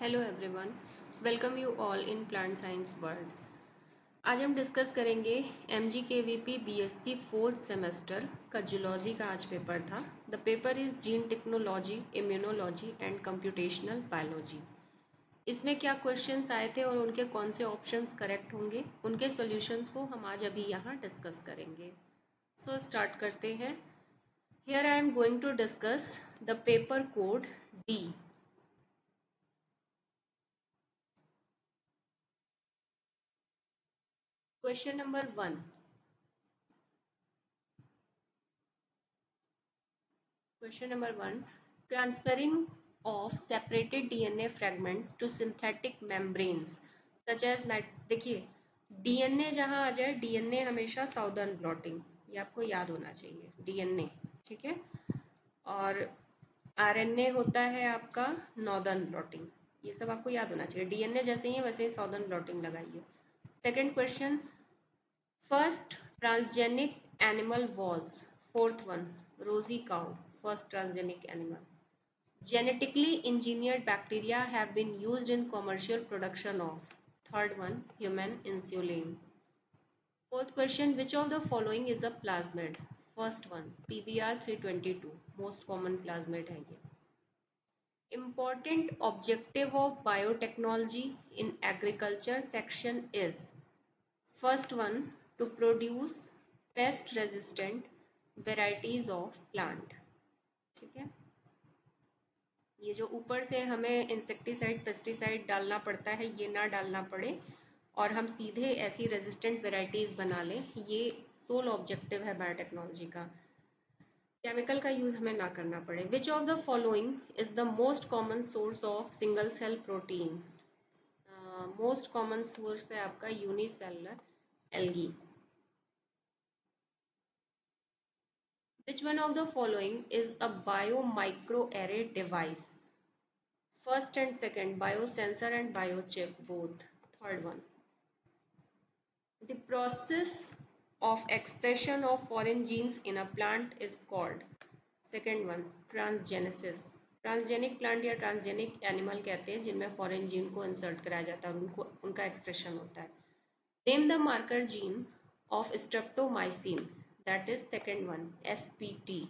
Hello everyone welcome you all in plant science world आज हम discuss करेंगे M G K V P B S C fourth semester का zoology का आज paper था. The paper is gene technology immunology and computational biology इसमें क्या questions आए थे और उनके कौन से ऑप्शंस करेक्ट होंगे? उनके सॉल्यूशंस को हम आज अभी यहाँ डिस्कस करेंगे. सो so, स्टार्ट करते हैं. Here I am going to discuss the paper code D Question number 1. Question number 1. Transferring of separated DNA fragments to synthetic membranes such as देखिए, डीएनए जहाँ आ जाए, डीएनए हमेशा साउदर्न ब्लॉटिंग, ये आपको याद होना चाहिए, डीएनए, ठीक है और आरएनए होता है आपका नॉर्दर्न ब्लॉटिंग, ये सब आपको याद होना चाहिए, डीएनए जैसे ही है वैसे ही साउदर्न ब्लॉटिंग लगाइए second question First transgenic animal was fourth one Rosie cow first transgenic animal. Genetically engineered bacteria have been used in commercial production of third one human insulin. Fourth question which of the following is a plasmid? First one PBR 322 most common plasmid hai. Important objective of biotechnology in agriculture section is first one to produce pest resistant varieties of plant. ठीक है? ये जो ऊपर से हमें insecticide pesticide डालना पड़ता है, ये ना डालना पड़े और हम सीधे ऐसी रेजिस्टेंट वेराइटीज़ बना लें, ये सोल ऑब्जेक्टिव है बायोटेक्नोलॉजी का। केमिकल का यूज़ हमें ना करना पड़े। Which of the following is the most common source of single cell protein most common source है आपका unicellular algae Which one of the following is a biomicroarray device? First and second, biosensor and biochip both. Third one. The process of expression of foreign genes in a plant is called second one transgenesis transgenic plant या transgenic animal कहते हैं जिनमें foreign gene को insert कराया जाता है और उनको उनका एक्सप्रेशन होता है name the marker gene of streptomycin that is second one SPT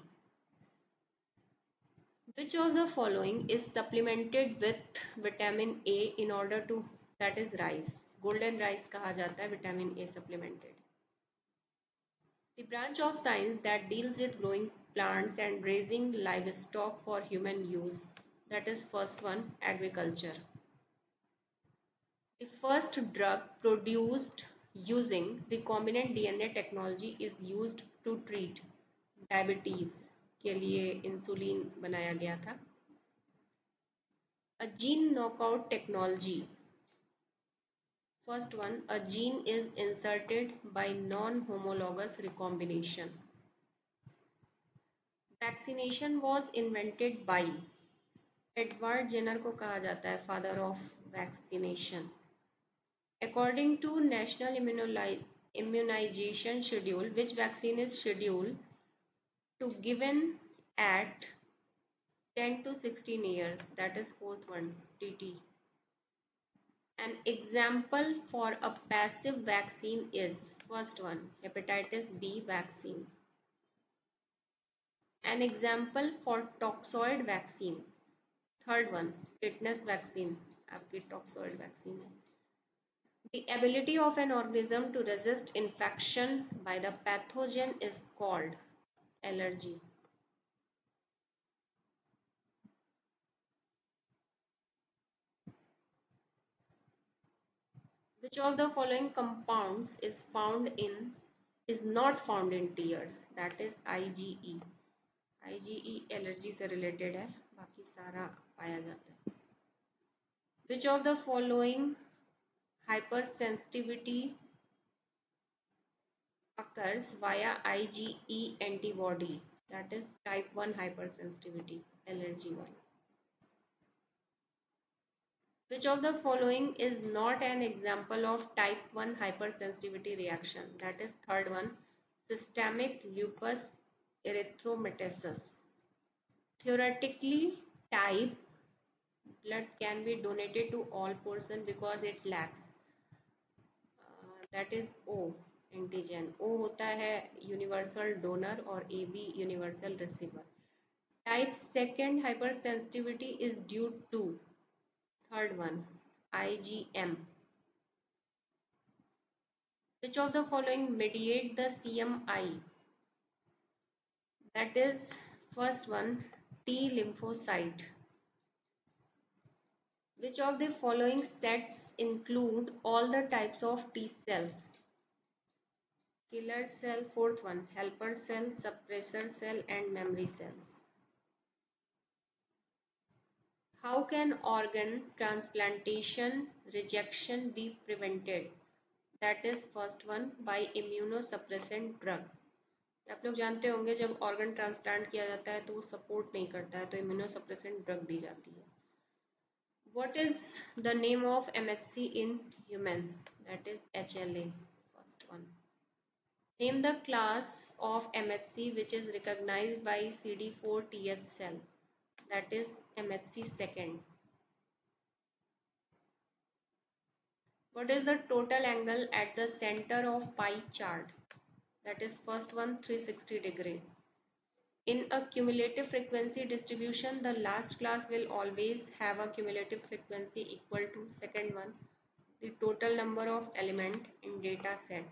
which of the following is supplemented with vitamin A in order to that is rice. Golden rice kaha jata hai vitamin A supplemented. The branch of science that deals with growing plants and raising livestock for human use. That is first one agriculture. The first drug produced using recombinant DNA technology is used to treat diabetes के लिए insulin बनाया गया था। A knockout technology first one a is inserted by non homologous recombination vaccination was invented by Edward Jenner को कहा जाता है father of vaccination according to national immunize Immunization Schedule, which vaccine is scheduled to given at 10 to 16 years, that is fourth one, TT. An example for a passive vaccine is first one, hepatitis B vaccine. An example for toxoid vaccine, third one, tetanus vaccine, आपकी toxoid vaccine है the ability of an organism to resist infection by the pathogen is called allergy. Which of the following compounds is found in is not found in tears that is IgE. IgE allergy से related है बाकी सारा पाया जाता है Which of the following hypersensitivity occurs via IgE antibody that is type 1 hypersensitivity allergy one. Which of the following is not an example of type 1 hypersensitivity reaction that is third one systemic lupus erythematosus. Theoretically type blood can be donated to all person because it lacks that is O antigen O होता है universal donor और A B universal receiver type second hypersensitivity is due to third one I G M which of the following mediate the C M I that is first one T lymphocyte which of the following sets include all the types of T cells killer cell fourth one helper cell suppressor cell and memory cells how can organ transplantation rejection be prevented that is first one by immunosuppressant drug आप लोग जानते होंगे जब organ transplant किया जाता है तो वो सपोर्ट नहीं करता है तो इम्यूनोसप्रेसेंट ड्रग दी जाती है what is the name of MHC in human that is HLA first one Name the class of MHC which is recognized by CD4 TH cell that is MHC second. What is the total angle at the center of pie chart? That is first one 360 degree. In a cumulative frequency distribution, the last class will always have a cumulative frequency equal to second one, the total number of element in data set.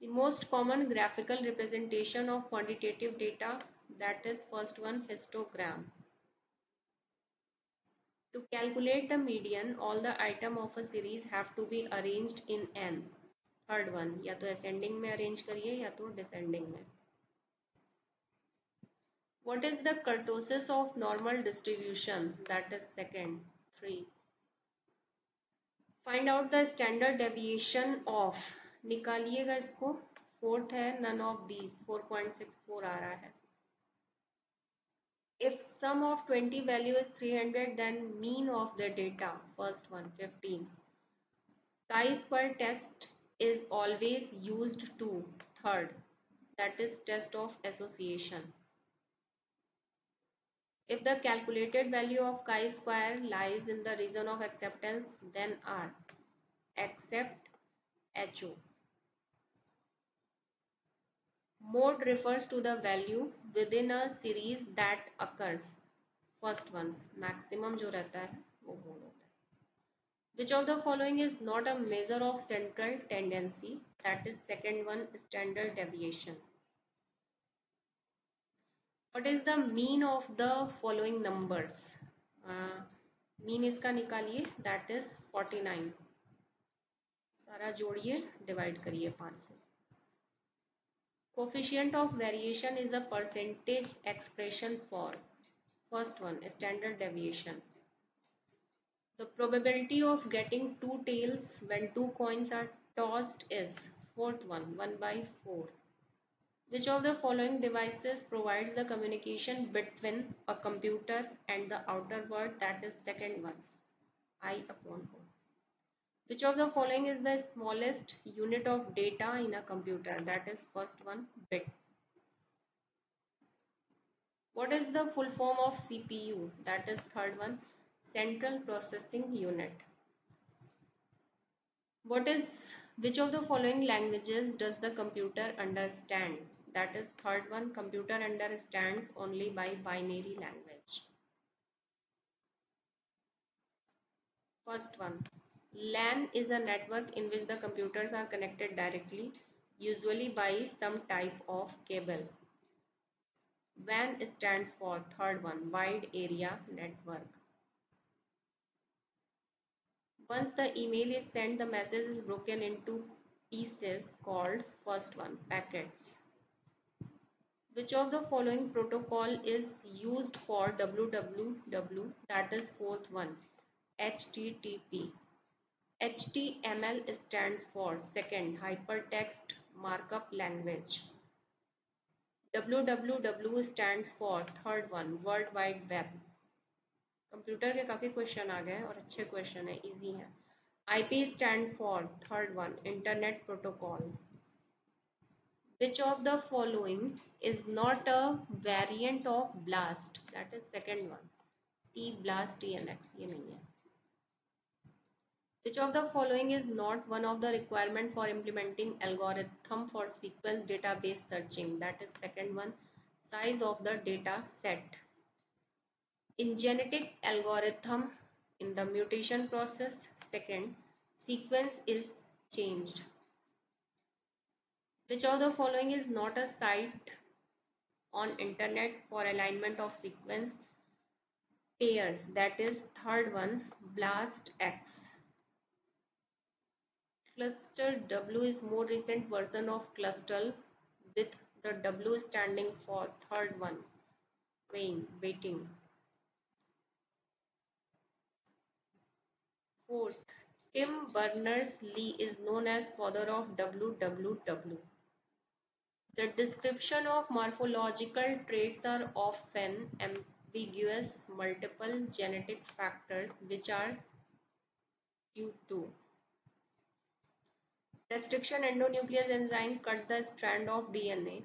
The most common graphical representation of quantitative data that is first one histogram. To calculate the median, all the item of a series have to be arranged in n. Third one या तो ascending में arrange करिए या तो descending में। What is the kurtosis of normal distribution that is second three find out the standard deviation of निकालिएगा इसको। Fourth है none of these 4.64 आ रहा है। If sum of 20 value is 300 then mean of the data first one 15 chi square test is always used to third that is test of association if the calculated value of chi-square lies in the region of acceptance then R accept HO Mode refers to the value within a series that occurs. First one, maximum जो रहता है वो mode होता है. Which of the following is not a measure of central tendency? That is second one, standard deviation. What is the mean of the following numbers? Uh, mean इसका निकालिए that is 49. सारा जोड़िए डिवाइड करिए पाँच से Coefficient of variation is a percentage expression for first one standard deviation. The probability of getting two tails when two coins are tossed is fourth one 1 by 4. Which of the following devices provides the communication between a computer and the outer world that is second one I upon O. Which of the following is the smallest unit of data in a computer? That is first one bit. What is the full form of CPU? That is third one central processing unit. What is which of the following languages does the computer understand? That is third one computer understands only by binary language. First one LAN is a network in which the computers are connected directly, usually by some type of cable. WAN stands for third one, Wide Area Network. Once the email is sent, the message is broken into pieces called first one packets. Which of the following protocol is used for www that is fourth one HTTP. HTML stands for second hypertext markup language. WWW stands for third one World Wide Web. Computer के काफ़ी question आ गए हैं और अच्छे question है easy है IP stand for third one internet protocol which of the following is not a variant of BLAST. That is second one. T BLAST TLX ये नहीं है. Which of the following is not one of the requirement for implementing algorithm for sequence database searching? That is second one. Size of the data set. In genetic algorithm, in the mutation process, second, sequence is changed. Which of the following is not a site on internet for alignment of sequence pairs? That is third one, BLAST X. Clustal W is more recent version of Clustal with the W standing for third one, weighing, weighting. Fourth, Tim Berners-Lee is known as father of WWW. The description of morphological traits are often ambiguous multiple genetic factors which are due to Restriction endonuclease enzyme cut the strand of DNA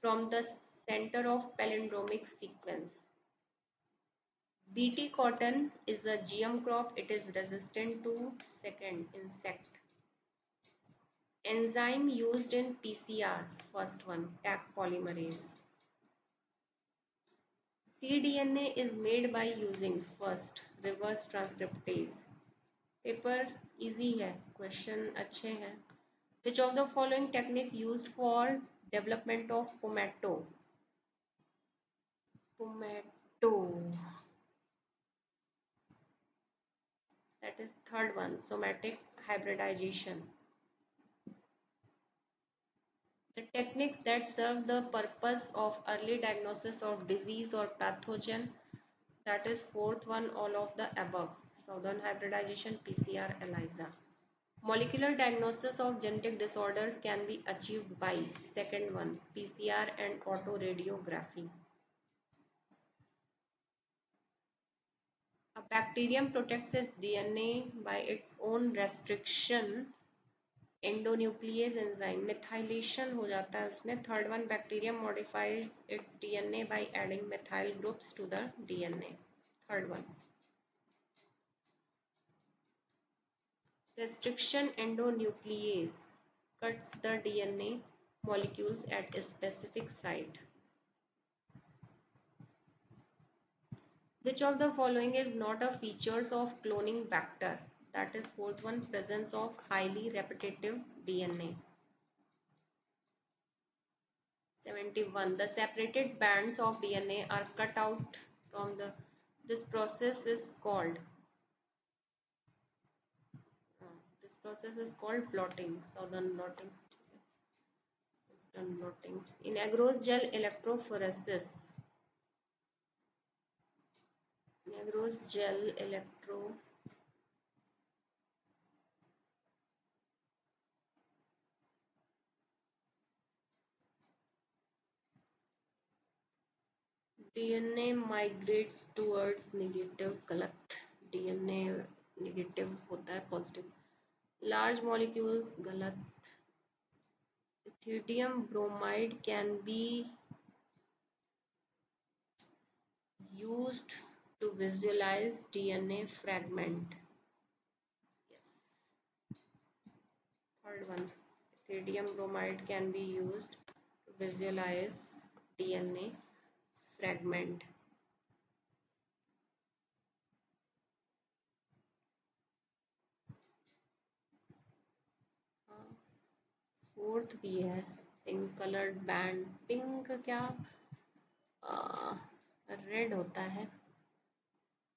from the center of palindromic sequence. BT cotton is a GM crop. It is resistant to second insect. Enzyme used in PCR, first one, Taq polymerase. cDNA is made by using first reverse transcriptase. Paper easy है, question अच्छे हैं. Which of the following technique used for development of pomato? Pomato. That is third one, somatic hybridization. The techniques that serve the purpose of early diagnosis of disease or pathogen. That is fourth one, all of the above. Southern hybridization, PCR, ELISA. Molecular diagnosis of genetic disorders can be achieved by second one PCR and autoradiography. A bacterium protects its DNA by its own restriction. endonuclease enzyme methylation ho jata hai usme third one bacterium modifies its dna by adding methyl groups to the dna third one restriction endonuclease cuts the DNA molecules at a specific site Which of the following is not a features of cloning vector? That is fourth one, presence of highly repetitive DNA. 71. The separated bands of DNA are cut out from the, this process is called uh, this process is called blotting southern blotting western blotting in agarose gel electrophoresis agarose gel electro DNA migrates towards negative correct DNA negative होता है positive large molecules गलत. Ethidium bromide can be used to visualize DNA fragment yes third one ethidium bromide can be used to visualize DNA fragment fourth भी है pink coloured band pink क्या red होता है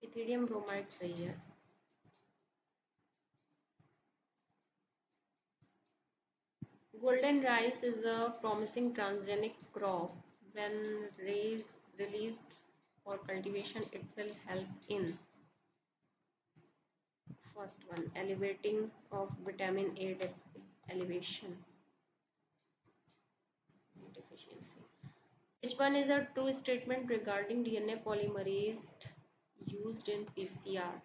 ethidium bromide सही है golden rice is a promising transgenic crop when raised, released for cultivation it will help in first one elevating of vitamin a elevation deficiency. Which one is a true statement regarding DNA polymerase used in PCR?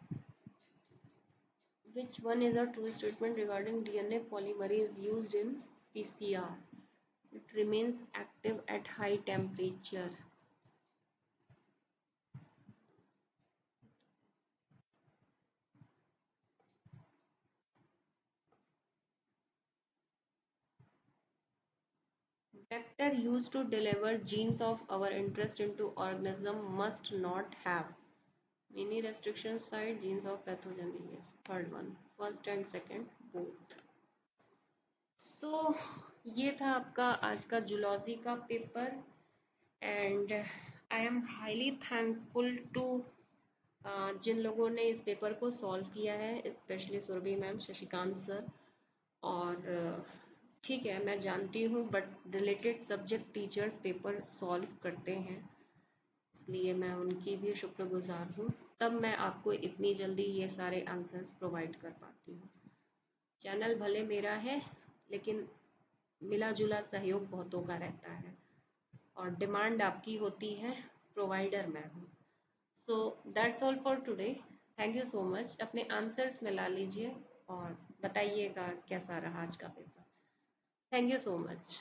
Which one is a true statement regarding DNA polymerase used in PCR? It remains active at high temperature vector used to deliver genes of our interest into organism must not have many restriction site genes of pathogen yes. Third one first and second both. So, ये था आपका आज का zoology का paper and I am highly thankful to जिन लोगों ने इस paper को सॉल्व किया है specially Surabhi ma'am Shashikant sir और ठीक है मैं जानती हूँ but related subject teachers paper solve करते हैं। इसलिए मैं उनकी भी शुक्रगुजार हूँ। तब मैं आपको इतनी जल्दी ये सारे आंसर्स प्रोवाइड कर पाती हूँ। चैनल भले मेरा है, लेकिन मिला जुला सहयोग बहुतों का रहता है। और डिमांड आपकी होती है प्रोवाइडर मैं हूँ। So that's all for today thank you so much अपने आंसर्स मिला लीजिए और बताइएगा कैसा रहा आज का paper thank you so much